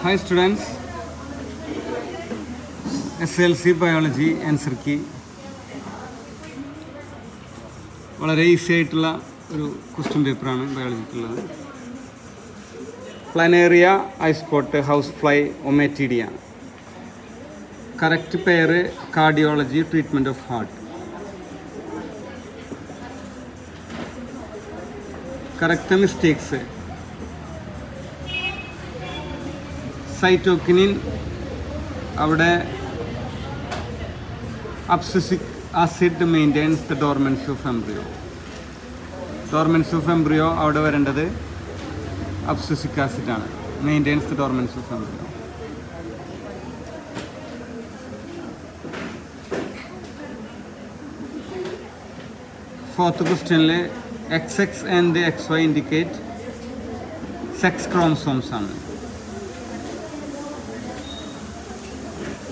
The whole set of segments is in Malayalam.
Hi students, SLC biology answer key വളരെ ഈസി ആയിട്ടുള്ള ഒരു ക്വസ്റ്റ്യൻ പേപ്പറാണ് ബയോളജിക്കുള്ളത് planaria eyespot house fly ommatidia correct പേര് cardiology treatment of heart correct mistakes cytokinin അവിടെ abscisic acid maintains the dormance of embryo. Dormance of embryo അവിടെ വരേണ്ടത് അബ്സിസിക് ആസിഡ് ആണ് maintains the dormance of embryo. Fourth ക്വസ്റ്റ്യനിൽ X X and X Y indicate sex chromosomes ആണ്.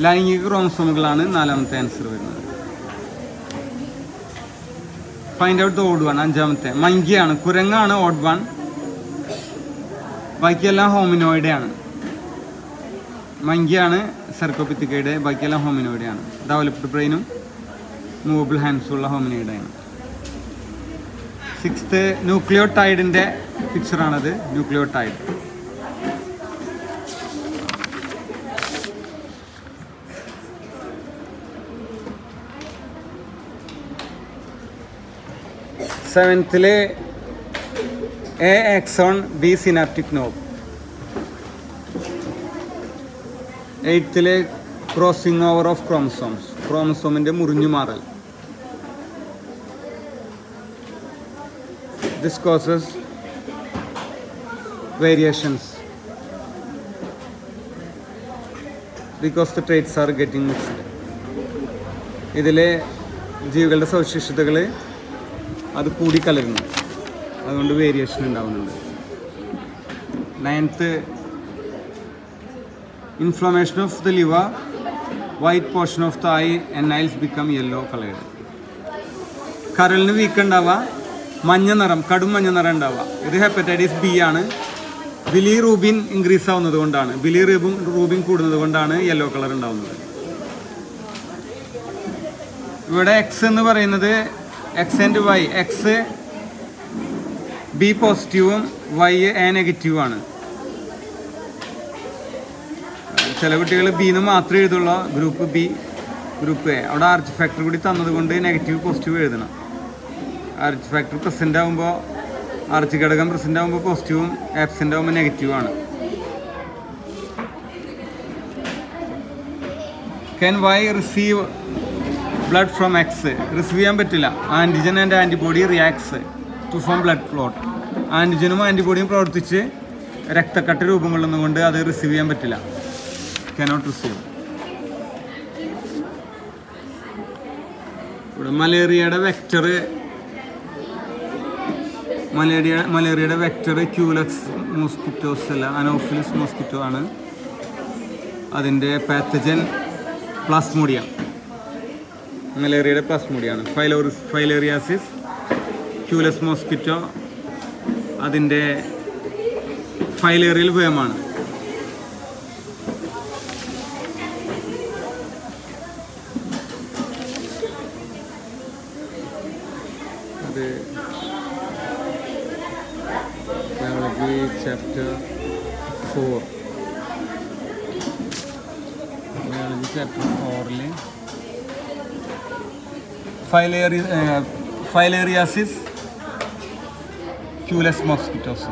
ലൈംഗിക ക്രോമസോമുകളാണ് നാലാമത്തെ ആൻസർ വരുന്നത്. ഫൈൻഡ് ഔട്ട് ഓഡ് വൺ അഞ്ചാമത്തെ. മങ്കിയാണ് കുരങ്ങാണ് ഓഡ് വൺ ബാക്കിയെല്ലാം ഹോമിനോയിഡേ ആണ്. മങ്കിയാണ് സെർക്കോപിത്തിക്കയുടെ ബാക്കിയെല്ലാം ഹോമിനോയിഡേ ആണ്. ഡെവലപ്ഡ് ബ്രെയിനും മൂവബിൾ ഹാൻഡ്സും ഉള്ള ഹോമിനോയിഡാണ് സിക്സ്ത്ത് ന്യൂക്ലിയോടൈഡിന്റെ പിക്ചറാണത് nucleotide സെവൻത്തിൽ A exon B synaptic knob. എയ്ത്തിൽ crossing over of chromosomes. ക്രോമസോമിന്റെ മുറിഞ്ഞു മാറൽ. This causes variations because the traits are getting mixed ഇതിലെ ജീവികളുടെ സവിശേഷതകൾ അത് കൂടിക്കലരുന്നു അതുകൊണ്ട് വേരിയേഷൻ ഉണ്ടാവുന്നുണ്ട്. Ninth inflammation of the liver white portion of the eye and nails become yellow coloured കരളിന് വീക്ക് ഉണ്ടാവുക മഞ്ഞ നിറം കടും മഞ്ഞ നിറം ഉണ്ടാവുക. ഇത് ഹെപ്പറ്റൈറ്റിസ് ബി ആണ്. ബിലി റൂബിൻ ഇൻക്രീസ് ആവുന്നത് കൊണ്ടാണ്. ബിലി റൂബിൻ റൂബിൻ കൂടുന്നത് കൊണ്ടാണ് യെല്ലോ കളർ ഉണ്ടാവുന്നത്. ഇവിടെ എക്സ് എന്ന് പറയുന്നത് X and Y X B പോസിറ്റീവും വൈ എ നെഗറ്റീവും ആണ്. ചില കുട്ടികൾ ബിന്ന് മാത്രമേ എഴുതുള്ളൂ. ഗ്രൂപ്പ് ബി ഗ്രൂപ്പ് എ അവിടെ ആർച്ച് ഫാക്ടർ കൂടി തന്നതുകൊണ്ട് നെഗറ്റീവ് പോസിറ്റീവ് എഴുതണം. ആർച്ച് ഫാക്ടർ പ്രസന്റ് ആകുമ്പോൾ ആർച്ച് ഘടകം പ്രസന്റ് ആകുമ്പോൾ പോസിറ്റീവും ആബ്സെന്റ് ആകുമ്പോൾ നെഗറ്റീവാണ് can Y receive blood from X receive ചെയ്യാൻ പറ്റില്ല. Antigen and antibody reacts to form blood clot ആന്റിജനും ആന്റിബോഡിയും പ്രവർത്തിച്ച് രക്തക്കട്ട രൂപം കൊള്ളുന്നതുകൊണ്ട് അത് റിസീവ് ചെയ്യാൻ പറ്റില്ല. കനോട്ട് റിസീവ് ഇവിടെ മലേറിയയുടെ വെക്ടർ മലേറിയ മലേറിയയുടെ വെക്ടർ ക്യൂലക്സ് മോസ്കിറ്റോസ് അല്ല അനോഫിലിസ് മോസ്കിറ്റോ ആണ്. അതിന്റെ പാത്തജൻ പ്ലാസ്മോഡിയം മലേറിയയുടെ പ്ലാസ്മോഡിയാണ് ഫൈലോറിസ് ഫൈലേറിയാസിസ് ക്യൂലസ് മോസ്കിറ്റോ അതിന്റെ ഫൈലേറിയൽ വേമാണ് അത് biology chapter four biology chapter ഫോറിൽ ഫൈലേറി ഫൈലേറിയാസിസ് ക്യൂലസ് മോസ്കിറ്റോസ്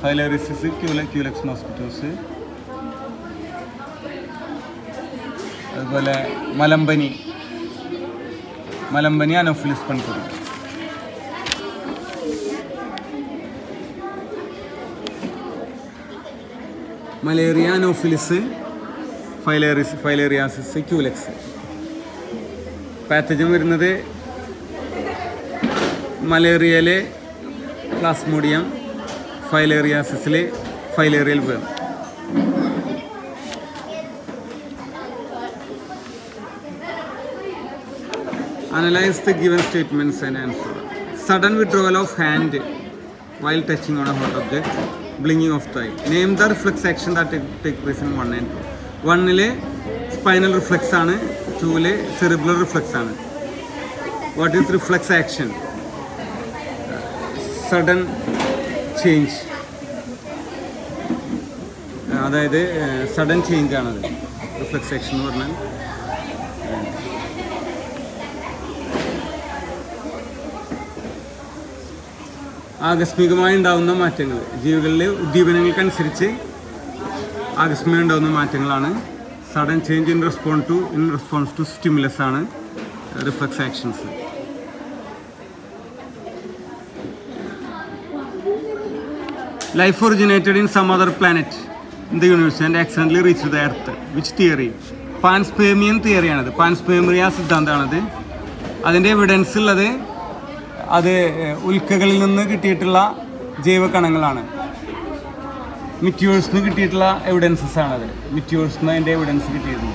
ഫൈലേറിയസിസ് ക്യൂല ക്യൂലക്സ് മോസ്കിറ്റോസ് അതുപോലെ മലമ്പനി. മലമ്പനി Anopheles പൺകുറി malaria Anopheles filaria filariasis Culex. Pathogen വരുന്നത് മലേറിയയിലെ plasmodium ഫൈലേറിയാസിസിൽ filarial worm analyse the given statements and answer sudden withdrawal of hand while touching on a hot object. Blinking of thy name the reflex action that take place in one and two വണ്ണിലെ സ്പൈനൽ റിഫ്ലെക്സ് ആണ്. ടൂവിൽ സെറിബുലർ റിഫ്ലക്സ് ആണ്. What is reflex action sudden change അതായത് സഡൻ ചേഞ്ച് ആണത്. റിഫ്ലെക്സ് ആക്ഷൻ എന്ന് പറഞ്ഞാൽ. ആകസ്മികമായി ഉണ്ടാകുന്ന മാറ്റങ്ങൾ. ജീവികളിലെ ഉദ്ദീപനങ്ങൾക്കനുസരിച്ച് ആകസ്മികമായി ഉണ്ടാകുന്ന മാറ്റങ്ങളാണ് sudden change in respond to in response to stimulus ആണ് reflex actions life originated in some other planet in the universe and accidentally reach the earth which theory panspermian തിയറിയാണത് panspermia സിദ്ധാന്തമാണത്. അതിന്റെ എവിഡൻസ് ഉള്ളത് അത് ഉൽക്കകളിൽ നിന്ന് കിട്ടിയിട്ടുള്ള ജൈവകണങ്ങളാണ്. മിറ്റ്യൂഴ്സിന് കിട്ടിയിട്ടുള്ള എവിഡൻസസ് ആണത്. മിറ്റ്യൂഴ്സിന് അതിന്റെ എവിഡൻസ് കിട്ടിയിരുന്നു.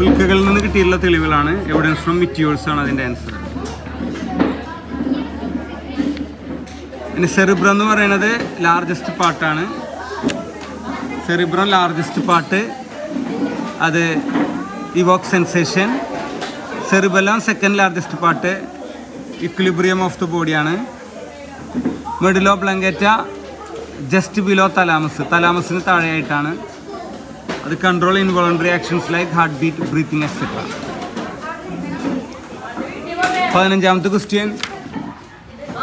ഉൽക്കകളിൽ നിന്ന് കിട്ടിയിട്ടുള്ള തെളിവുകളാണ് എവിഡൻസ് ഫ്രം മിറ്റ്യൂഴ്സ് ആണ് അതിന്റെ ആൻസർ പിന്നെ സെറിബ്രം എന്ന് പറയുന്നത് ലാർജസ്റ്റ് പാർട്ടാണ് സെറിബ്രം ലാർജസ്റ്റ് പാർട്ട് അത് evoke sensation cerebellum second largest part equilibrium of the ബോഡിയാണ് medulla oblongata just below thalamus തലാമസിന് താഴെയായിട്ടാണ്. അത് control involuntary actions like heart beat breathing etcetera പതിനഞ്ചാമത്തെ ക്വസ്റ്റ്യൻ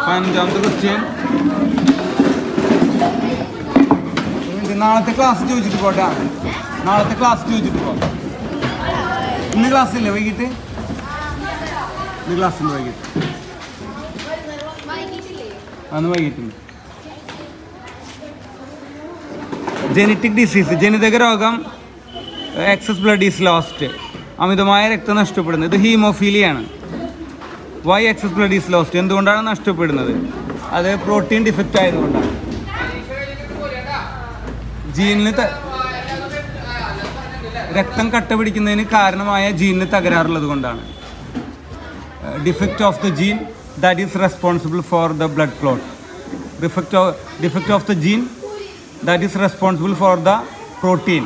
പതിനഞ്ചാമത്തെ ക്വസ്റ്റ്യൻ നാളത്തെ ക്ലാസ് ചോദിച്ചിട്ട് പോട്ടെ. നാളത്തെ ക്ലാസ് ചോദിച്ചിട്ട് പോകാം ഇന്ന് ക്ലാസ് ഇല്ലേ വൈകിട്ട്? ഇന്ന് ക്ലാസ് ഇല്ല വൈകിട്ട്? അന്ന് വൈകിട്ടുണ്ട്. ജനറ്റിക് ഡിസീസ് ജനിതക രോഗം എക്സസ് ബ്ലഡ് ഈസ് ലോസ്റ്റ് അമിതമായ രക്തം നഷ്ടപ്പെടുന്നത് ഇത് ഹീമോഫീലിയാണ്. Why excess blood is lost എന്തുകൊണ്ടാണ് നഷ്ടപ്പെടുന്നത്? അത് പ്രോട്ടീൻ ഡിഫക്റ്റ് ആയതുകൊണ്ടാണ്. ജീനിന് രക്തം കട്ട പിടിക്കുന്നതിന് കാരണമായ ജീനിന് തകരാറുള്ളത് കൊണ്ടാണ്. Defect of the gene that responsible for the blood clot. Defect of, defect of the gene that is responsible for the protein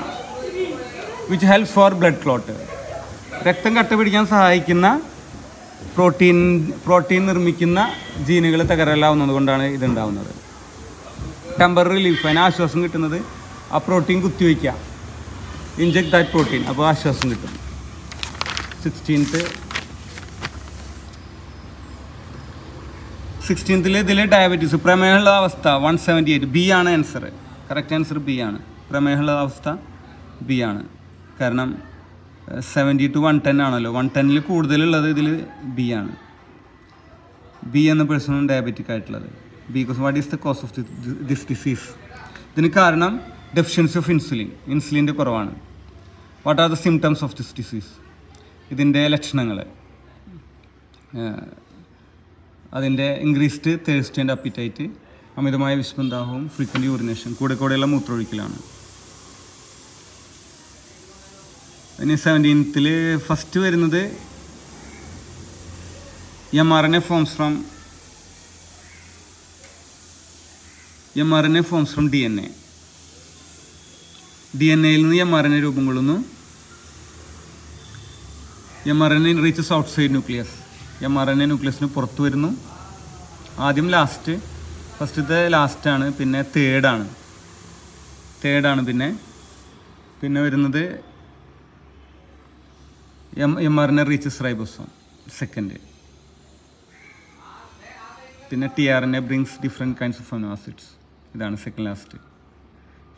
which helps for blood clot. രക്തം കട്ടപിടിക്കാൻ സഹായിക്കുന്ന പ്രോട്ടീൻ പ്രോട്ടീൻ നിർമ്മിക്കുന്ന ജീനുകൾ തകരാറാവുന്നത് കൊണ്ടാണ് ഇതുണ്ടാവുന്നത് ടെമ്പററി റിലീഫ് അതിന് ആശ്വാസം കിട്ടുന്നത് ആ പ്രോട്ടീൻ കുത്തിവയ്ക്കുക ഇഞ്ചക്ട് ദാറ്റ് പ്രോട്ടീൻ അപ്പോൾ ആശ്വാസം കിട്ടും സിക്സ്റ്റീൻത്ത് സിക്സ്റ്റീൻത്തിൽ ഇതിൽ ഡയബറ്റീസ് പ്രമേഹമുള്ള അവസ്ഥ വൺ സെവന്റി എയ്റ്റ് ബി ആണ് ആൻസർ കറക്റ്റ് ആൻസർ ബി ആണ്. പ്രമേഹമുള്ള അവസ്ഥ ബി ആണ്. കാരണം സെവന്റി ടു വൺ ടെൻ ആണല്ലോ. വൺ ടെന്നിൽ കൂടുതലുള്ളത് ഇതിൽ ബി ആണ്. ബി എന്ന പേഴ്സണും ഡയബറ്റിക് ആയിട്ടുള്ളത്. Because what is the cause of this disease ഇതിന് കാരണം ഡെഫിഷ്യൻസി ഓഫ് ഇൻസുലിൻ ഇൻസുലിന്റെ കുറവാണ്. What are the symptoms of this disease ഇതിന്റെ ലക്ഷണങ്ങൾ അതിന്റെ ഇൻക്രീസ്ഡ് തേഴ്സ്റ്റ് ആൻഡ് അപ്പിറ്റൈറ്റ് അമിതമായ വിശ്വന്താഹവും ഫ്രീക്വന്റ് യൂറിനേഷൻ കൂടെ കൂടെയുള്ള മൂത്രമൊഴിക്കലാണ്. ഇനി സെവന്റീൻത്തിൽ ഫസ്റ്റ് വരുന്നത് M R N A forms from M R N A forms from D N A D N എയിൽ നിന്ന് എം ആർ എൻ എ രൂപം കൊള്ളുന്നു. M R N A reaches outside nucleus M R N A ന്യൂക്ലിയസിന് പുറത്ത് വരുന്നു. ആദ്യം ലാസ്റ്റ് ഫസ്റ്റത്തെ ലാസ്റ്റാണ് പിന്നെ തേർഡാണ് തേർഡാണ് പിന്നെ. പിന്നെ വരുന്നത് M M R N A reaches ribosome second പിന്നെ T R N A brings different kinds of amino acids ഇതാണ് second last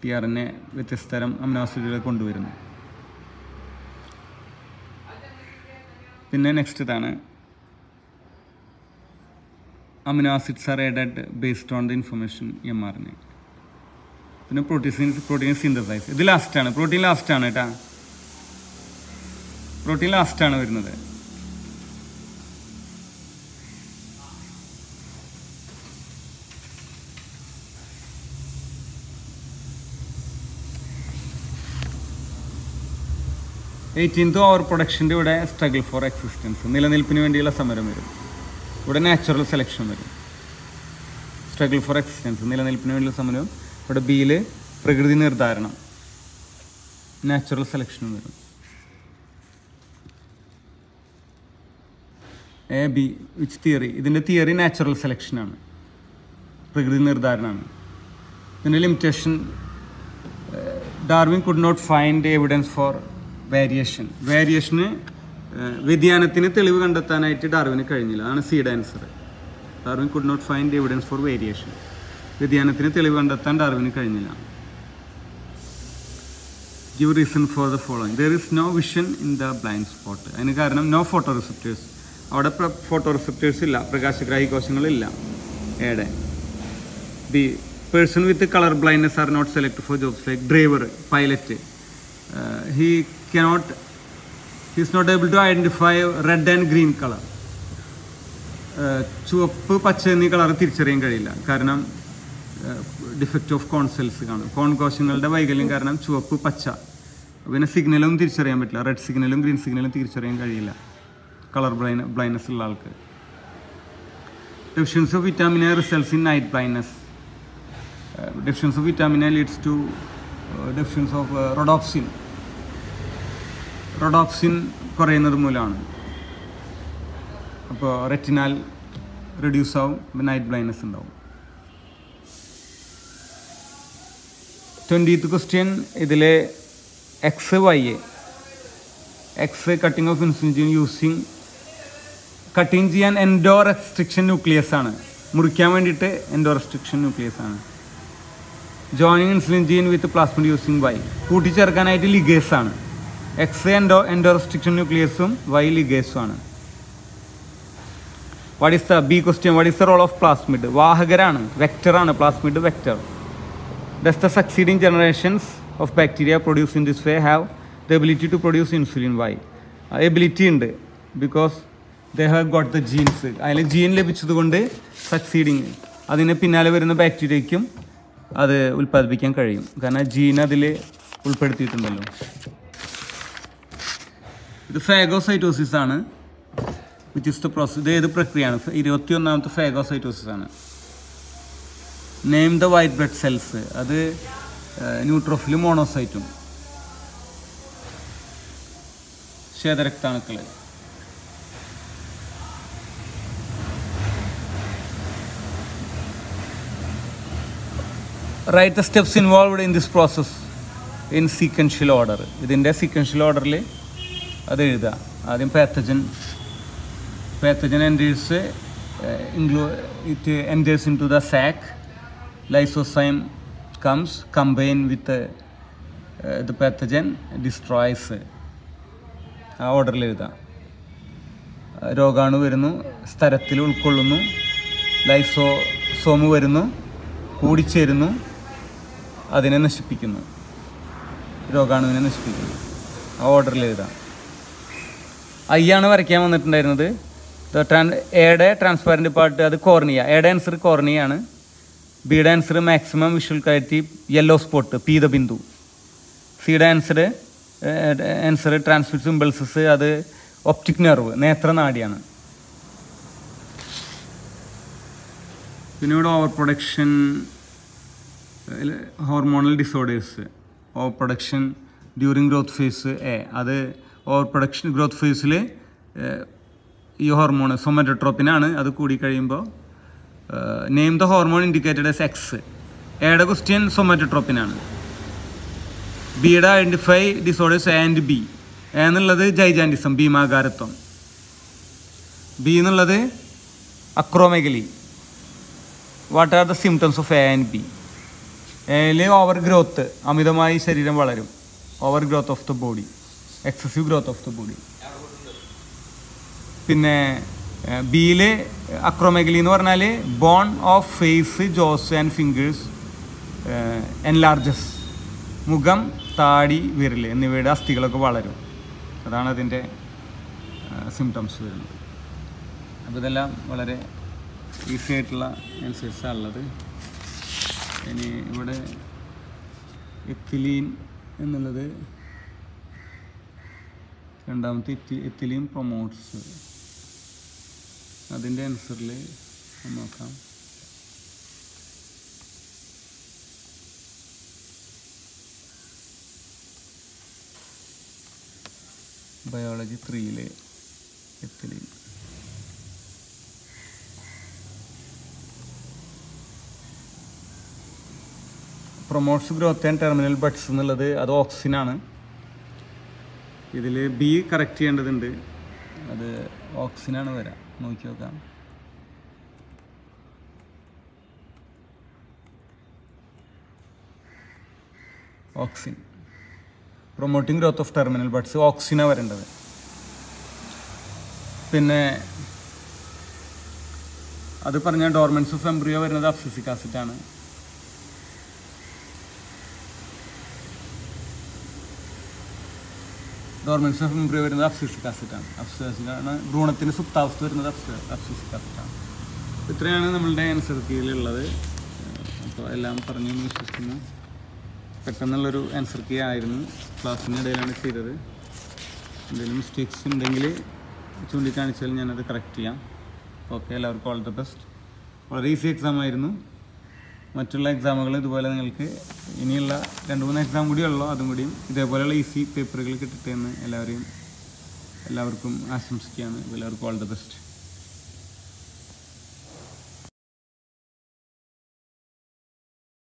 T R N A വ്യത്യസ്ത തരം അമിനോ ആസിഡുകൾ കൊണ്ടുവരുന്നു. പിന്നെ നെക്സ്റ്റ് ഇതാണ് amino acids are added based on the information M R N A പിന്നെ പ്രോട്ടീൻ പ്രോട്ടീൻ സിന്തസൈസ് ഇത് ലാസ്റ്റാണ് പ്രോട്ടീൻ ലാസ്റ്റാണ് കേട്ടാ പ്രോട്ടീൻ ലാസ്റ്റാണ് വരുന്നത്. എയ്റ്റീൻത്ത് ഓവർ പ്രൊഡക്ഷന്റെ ഇവിടെ സ്ട്രഗിൾ ഫോർ എക്സിസ്റ്റൻസ് നിലനിൽപ്പിന് വേണ്ടിയുള്ള സമരം വരും. ഇവിടെ നാച്ചുറൽ സെലക്ഷൻ വരും. സ്ട്രഗിൾ ഫോർ എക്സിസ്റ്റൻസ് നിലനിൽപ്പിന് വേണ്ടിയുള്ള സമരം ഇവിടെ ബിയിൽ പ്രകൃതി നിർദ്ധാരണം. നാച്ചുറൽ സെലക്ഷൻ വരും. എ ബി വിച്ച് തിയറി ഇതിന്റെ തിയറി നാച്ചുറൽ സെലക്ഷനാണ് പ്രകൃതി നിർദ്ധാരണമാണ്. ഇതിന്റെ limitation Darwin could not find evidence for variation variation വ്യതിയാനത്തിന് തെളിവ് കണ്ടെത്താനായിട്ട് ഡാർവിന് കഴിഞ്ഞില്ല. അതാണ് seed answer Darwin could not find evidence for variation വ്യതിയാനത്തിന് തെളിവ് കണ്ടെത്താൻ ഡാർവിന് കഴിഞ്ഞില്ല. Give reason for the following there is no vision in the blind spot അതിന് കാരണം നോ ഫോട്ടോ റിസെപ്റ്റേഴ്സ് അവിടെ ഫോട്ടോ റിസെപ്റ്റേഴ്സ് ഇല്ല. പ്രകാശഗ്രാഹി കോശങ്ങളില്ല. ഏടെ B person with colour blindness are not select for jobs like driver pilot he cannot he is not able to identify red and green colour ചുവപ്പ് പച്ച എന്നീ കളർ തിരിച്ചറിയാൻ കഴിയില്ല. കാരണം ഡിഫക്റ്റ് ഓഫ് കോൺസെൽസ് കാണും. കോൺ കോശങ്ങളുടെ വൈകല്യം കാരണം ചുവപ്പ് പച്ച. പിന്നെ സിഗ്നലും തിരിച്ചറിയാൻ പറ്റില്ല. റെഡ് സിഗ്നലും ഗ്രീൻ സിഗ്നലും തിരിച്ചറിയാൻ കഴിയില്ല. കളർ ബ്ലൈൻ ബ്ലൈൻഡ്നസ് ഉള്ള ആൾക്ക്. Deficiency of vitamin A results in night blindness deficiency of vitamin A leads to deficiency of rhodopsin rhodopsin കുറയുന്നത് മൂലമാണ്. അപ്പോൾ റെറ്റിനാൽ റെഡ്യൂസ് ആവും നൈറ്റ് ബ്ലൈൻഡ്നെസ് ഉണ്ടാവും. ട്വന്റീത്ത് ക്വസ്റ്റ്യൻ ഇതിലെ X Y A X cutting of insulin using cutting ചെയ്യാൻ എൻഡോ റെസ്ട്രിക്ഷൻ ന്യൂക്ലിയസ് ആണ്. മുറിക്കാൻ വേണ്ടിയിട്ട് എൻഡോ റെസ്ട്രിക്ഷൻ ന്യൂക്ലിയസ് ആണ്. Joining insulin gene with plasmid using Y കൂട്ടിച്ചേർക്കാനായിട്ട് ligase ആണ്. എക്സ് എൻഡോ എൻഡോ റെസ്ട്രിക്ഷൻ ന്യൂക്ലിയസും വൈ ലിഗേസും ആണ് what is the B question what is the role of plasmid വാഹകരാണ് വെക്ടറാണ് plasmid vector does the succeeding generations of bacteria produce in this way have the ability to produce insulin Y ability ഉണ്ട്. Because they have got the genes അതിൽ ജീൻ ലഭിച്ചത് കൊണ്ട് സക്സീഡിങ് അതിന് പിന്നാലെ വരുന്ന ബാക്ടീരിയയ്ക്കും അത് ഉൽപ്പാദിപ്പിക്കാൻ കഴിയും. കാരണം ജീൻ അതിൽ ഉൾപ്പെടുത്തിയിട്ടുണ്ടല്ലോ. ഇത് ഫാഗോസൈറ്റോസിസ് ആണ് വിച്ച് ഇസ് ദ പ്രോസസ് ഇത് ഏത് പ്രക്രിയയാണ്? ഇരുപത്തി ഒന്നാമത്തെ ഫാഗോസൈറ്റോസിസ് ആണ്. Name the white blood cells അത് ന്യൂട്രോഫിലും മോണോസൈറ്റും ശ്വേതരക്താണുക്കൾ write the steps involved in this process in sequential order ഇതിന്റെ സീക്വൻഷ്യൽ ഓർഡറിൽ അത് എഴുതുക. ആദ്യം pathogen pathogen enters include it enters into the sac lysozyme comes combine with the pathogen destroys ആ ഓർഡറിൽ എഴുതാം രോഗാണു വരുന്നു സ്ഥലത്തിൽ ഉൾക്കൊള്ളുന്നു ലൈസോ സോമ് വരുന്നു കൂടിച്ചേരുന്നു അതിനെ നശിപ്പിക്കുന്നു. രോഗാണുവിനെ നശിപ്പിക്കുന്നു. ആ ഓർഡറിൽ എഴുതാം ആണ് വരയ്ക്കാൻ വന്നിട്ടുണ്ടായിരുന്നത്. എയുടെ ട്രാൻസ്പാരന്റ് പാർട്ട് അത് കോർണിയ. എയുടെ ആൻസർ കോർണിയാണ് ബിയുടെ answer maximum visual clarity yellow spot പീത ബിന്ദു. സിയുടെ ആൻസർ ആൻസർ ട്രാൻസ്മിറ്റ് ഇമ്പൾസസ് അത് ഒപ്റ്റിക് നെർവ് നേത്രനാടിയാണ് പിന്നെ ഇവിടെ over production hormonal disorders over production during growth phase A അത് ഓവർ പ്രൊഡക്ഷൻ ഗ്രോത്ത് ഫേസിൽ ഈ ഹോർമോൺ സൊമറ്റോട്രോപ്പിനാണ് അത് കൂടി കഴിയുമ്പോൾ name the hormone indicated as X എയുടെ ക്വസ്റ്റ്യൻ സൊമറ്റോട്രോപ്പിനാണ് ബിയുടെ ഐഡന്റിഫൈ ഡിസോർഡേഴ്സ് ആൻഡ് ബി എന്നുള്ളത് ജൈജാന്റിസം ഭീമാകാരത്വം. ബി എന്നുള്ളത് acromegaly what are the symptoms of A and B എയിൽ ഓവർ ഗ്രോത്ത് അമിതമായി ശരീരം വളരും. Over growth of the body excessive growth of the body പിന്നെ ബിയിൽ അക്രോമെഗലി എന്ന് പറഞ്ഞാൽ bone of face jaws and fingers enlarges മുഖം താടി വിരൽ എന്നിവയുടെ അസ്ഥികളൊക്കെ വളരും. അതാണ് അതിന്റെ സിംറ്റംസ് വരുന്നത്. അപ്പോൾ ഇതെല്ലാം വളരെ ഈസി ആയിട്ടുള്ള ആൻസേഴ്സാണ് ഉള്ളത്. ഇനി ഇവിടെ എത്തിലീൻ എന്നുള്ളത് രണ്ടാമത്തെ എത്തി എത്തിലീൻ പ്രൊമോട്ട്സ് അതിന്റെ ആൻസറിൽ നോക്കാം. Biology ത്രീയിലെ ethylene promotes growth and terminal buds എന്നുള്ളത് അത് ഓക്സിനാണ് ഇതിൽ ബി കറക്റ്റ് ചെയ്യേണ്ടതുണ്ട്. അത് ഓക്സിനാണ് വരാം. നോക്കി നോക്കാം. Auxin. Promoting growth of terminal buds ഓക്സിനാണ് വരേണ്ടത്. പിന്നെ അത് പറഞ്ഞ ഡോർമെൻസ് ഓഫ് എംബ്രിയോ വരുന്നത് അബ്സിസിക് ആസിഡാണ് ഡോർമെൻസ് ഓഫ് ഇംപ്രൂവ് വരുന്നത് അഫ്സിസിക് ആസിഡാണ് അബ്സിസിക് ആണ്. ഭ്രൂണത്തിന് സുപ്താവസ്ഥ വരുന്നത് അഫ്സിസിക് ആസിഡാണ് ഇത്രയാണ് നമ്മളുടെ ആൻസർ കീയിലുള്ളത് അപ്പോൾ എല്ലാം പറഞ്ഞു വിശ്വസിക്കുന്നു. പെട്ടെന്നുള്ളൊരു ആൻസർ കീ ആയിരുന്നു. ക്ലാസ്സിനിടയിലാണ് ചെയ്തത്. എന്തെങ്കിലും മിസ്റ്റേക്സ് ഉണ്ടെങ്കിൽ ചൂണ്ടിക്കാണിച്ചാൽ ഞാനത് കറക്റ്റ് ചെയ്യാം. ഓക്കെ എല്ലാവർക്കും ഓൾ ദ ബെസ്റ്റ് വളരെ ഈസി എക്സാം ആയിരുന്നു. മറ്റുള്ള എക്സാമുകൾ ഇതുപോലെ നിങ്ങൾക്ക് ഇനിയുള്ള രണ്ട് മൂന്ന് എക്സാം കൂടി ഉള്ളോ അതും കൂടിയും ഇതേപോലെയുള്ള ഈസി പേപ്പറുകൾ കിട്ടട്ടെ എന്ന് എല്ലാവരെയും എല്ലാവർക്കും ആശംസിക്കുകയാണ്. എല്ലാവർക്കും ഓൾ ദ ബെസ്റ്റ്